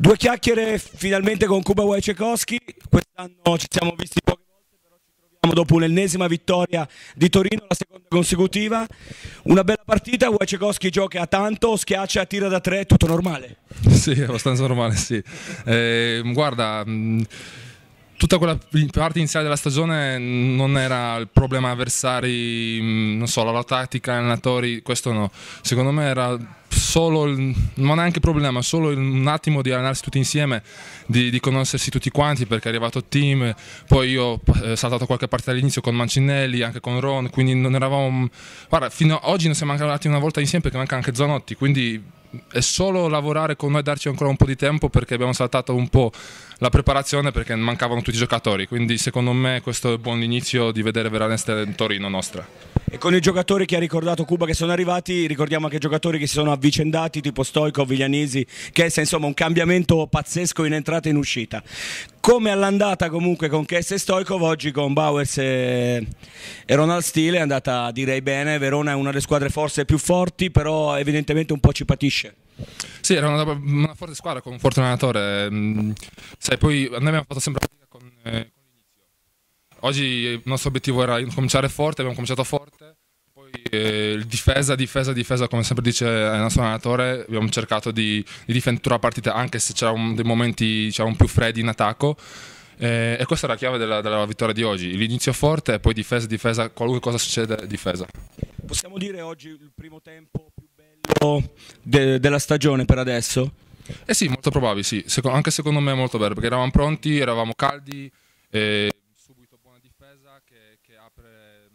Due chiacchiere finalmente con Kuba Wojciechowski. Quest'anno ci siamo visti poche volte, però ci troviamo dopo un'ennesima vittoria di Torino, la seconda consecutiva. Una bella partita, Wojciechowski gioca tanto, schiaccia, tira da tre, tutto normale. Sì, abbastanza normale, sì. Eh, guarda, tutta quella parte iniziale della stagione non era il problema avversari, non so, la tattica, allenatori, questo no. Secondo me era solo, il, non è anche problema, solo un attimo di allenarsi tutti insieme, di, di, conoscersi tutti quanti perché è arrivato il team, poi io ho eh, saltato qualche partita all'inizio con Mancinelli, anche con Ron, quindi non eravamo... Guarda, fino ad oggi non siamo anche andati una volta insieme perché manca anche Zanotti, quindi è solo lavorare con noi e darci ancora un po' di tempo perché abbiamo saltato un po' la preparazione perché mancavano tutti i giocatori, quindi secondo me questo è un buon inizio di vedere veramente Torino nostra. E con i giocatori che ha ricordato Cuba che sono arrivati, ricordiamo anche giocatori che si sono avvicendati, tipo Stoico, Viglianesi, che è insomma un cambiamento pazzesco in entrata e in uscita. Come all'andata comunque con Kess e Stoikov, oggi con Bowers e, e Ronald Steele è andata direi bene, Verona è una delle squadre forse più forti, però evidentemente un po' ci patisce. Sì, era una, una forte squadra con un forte allenatore, mm, sai, poi noi abbiamo fatto sempre fatica con, eh. Oggi il nostro obiettivo era cominciare forte, abbiamo cominciato forte, eh, difesa, difesa, difesa, come sempre dice il nostro allenatore, abbiamo cercato di, di difendere la partita anche se c'erano dei momenti diciamo, più freddi in attacco. Eh, e questa è la chiave della, della vittoria di oggi, l'inizio forte e poi difesa, difesa, qualunque cosa succede, difesa. Possiamo dire oggi il primo tempo più bello de della stagione per adesso? Eh sì, molto probabile, sì. Secondo, anche secondo me è molto bello, perché eravamo pronti, eravamo caldi, e subito buona difesa che, che apre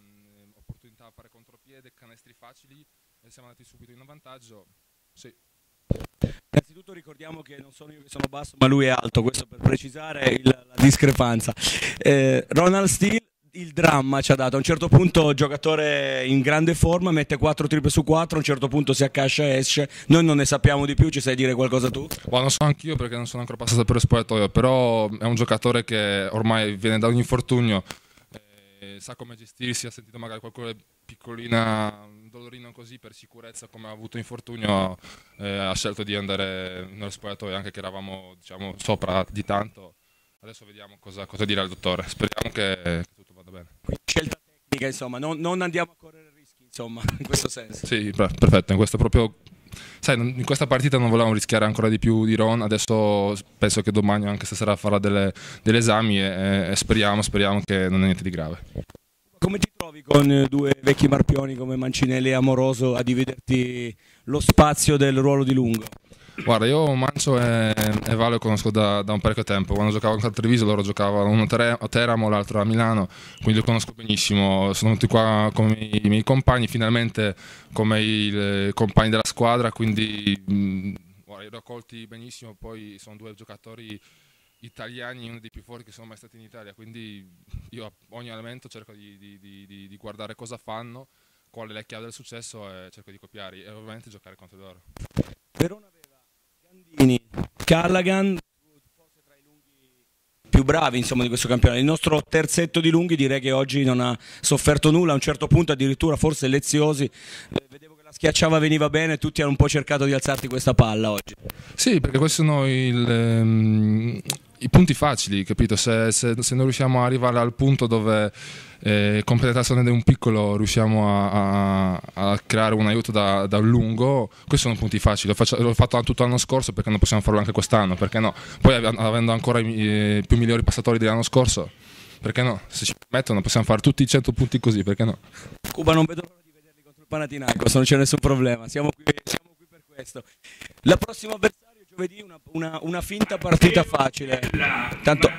a fare contropiede, canestri facili e siamo andati subito in vantaggio. Sì. Innanzitutto ricordiamo che non sono io che sono basso, ma lui è alto, questo per precisare il, la discrepanza. Eh, Ronald Steele il dramma ci ha dato. A un certo punto giocatore in grande forma, mette 4 triple su 4, a un certo punto si accascia e esce. Noi non ne sappiamo di più, ci sai dire qualcosa tu? Well, non so anch'io perché non sono ancora passato per lo spogliatoio, però è un giocatore che ormai viene da un infortunio, eh, sa come gestirsi, ha sentito magari qualcosa piccolina, un dolorino così per sicurezza come ha avuto infortunio, eh, ha scelto di andare nello spogliatoio anche che eravamo diciamo, sopra di tanto. Adesso vediamo cosa, cosa dirà il dottore, speriamo che vada bene. Quindi scelta tecnica, insomma, non, non, andiamo a correre rischi, insomma, in questo senso. Sì, perfetto, in questo proprio... Sai, in questa partita non volevamo rischiare ancora di più di Ron, adesso penso che domani anche stasera farà delle, degli esami e, e speriamo, speriamo che non è niente di grave. Come ti trovi con due vecchi marpioni come Mancinelli e Amoroso a dividerti lo spazio del ruolo di lungo? Guarda, io Mancio e, e Vale lo conosco da, da, un parecchio tempo. Quando giocavo anche a Treviso, loro giocavano uno a Teramo, l'altro a Milano, quindi lo conosco benissimo. Sono venuti qua come i, miei compagni, finalmente come i compagni della squadra, quindi mh, guarda, li ho raccolti benissimo. Poi sono due giocatori italiani, uno dei più forti che sono mai stati in Italia, quindi io a ogni elemento cerco di, di, di, di guardare cosa fanno, qual è la chiave del successo e cerco di copiare e ovviamente giocare contro loro. Verona Gandini, Callaghan, più bravi insomma, di questo campionato. Il nostro terzetto di lunghi direi che oggi non ha sofferto nulla, a un certo punto addirittura forse leziosi. Vedevo che la schiacciava veniva bene, tutti hanno un po' cercato di alzarti questa palla oggi. Sì, perché questi sono il, um, i punti facili, capito? Se, se, se, non riusciamo ad arrivare al punto dove eh, con di un piccolo riusciamo a, a, a creare un aiuto da, da, lungo, questi sono punti facili. L'ho, faccio, l'ho, fatto tutto l'anno scorso perché non possiamo farlo anche quest'anno, perché no? Poi avendo ancora i più migliori passatori dell'anno scorso, perché no? Se ci permettono possiamo fare tutti i 100 punti così, perché no? Cuba non vedo l'ora di vederli contro il Panathinaikos, non c'è nessun problema, siamo qui, siamo qui per questo. La prossima avversaria giovedì una, una, una, finta partita facile. Tanto,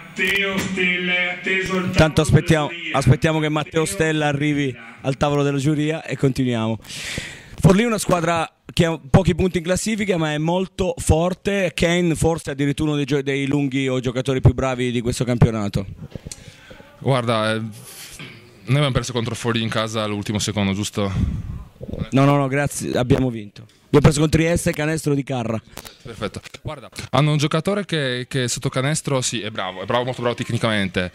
tanto aspettiamo, aspettiamo, che Matteo Stella arrivi al tavolo della giuria e continuiamo. Forlì è una squadra che ha pochi punti in classifica ma è molto forte. Kane forse addirittura uno dei, dei lunghi o giocatori più bravi di questo campionato. Guarda, eh, noi abbiamo perso contro Forlì in casa all'ultimo secondo, giusto? No, no, no, grazie, abbiamo vinto. Abbiamo preso con Trieste canestro di Carra. Perfetto. Guarda, hanno un giocatore che, che sotto canestro, sì, è bravo, è bravo, molto bravo tecnicamente.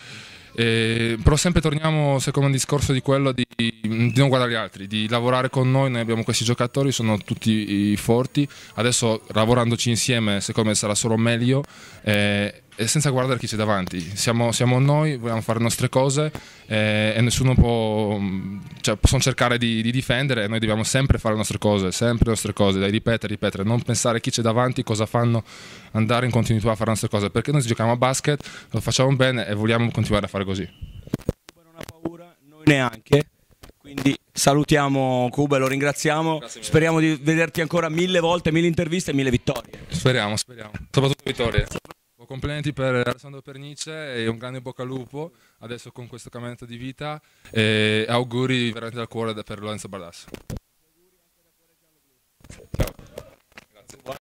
Eh, però sempre torniamo secondo il discorso di quello di, di non guardare gli altri, di lavorare con noi, noi abbiamo questi giocatori, sono tutti forti, adesso lavorandoci insieme secondo me sarà solo meglio eh, e senza guardare chi c'è davanti, siamo, siamo, noi, vogliamo fare le nostre cose eh, e nessuno può, cioè, possono cercare di, di, difendere e noi dobbiamo sempre fare le nostre cose, sempre le nostre cose, dai ripetere, ripetere, non pensare chi c'è davanti, cosa fanno, andare in continuità a fare le nostre cose, perché noi giochiamo a basket, lo facciamo bene e vogliamo continuare a fare così. Non ha paura, noi neanche. Quindi salutiamo Cuba e lo ringraziamo. Speriamo di vederti ancora mille volte, mille interviste e mille vittorie. Speriamo, speriamo. Soprattutto vittorie. Complimenti per Alessandro Pernice e un grande bocca al lupo adesso con questo cambiamento di vita e auguri veramente dal cuore per Lorenzo Bardas. Ciao.